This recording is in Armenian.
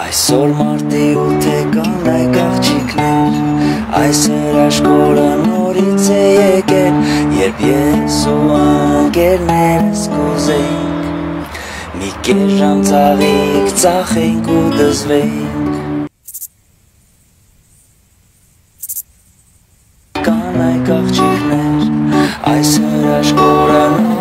Այսօր մարտի ութ է կանայք աղջիկներ Այս հրաշքորը նորից է եկել Երբ ես ու անգերներս կուզեինք Մի կեր ժամ ծաղիկ ծախենք ու դզվենք Կանայք աղջիկներ Այս հրաշքորը նորից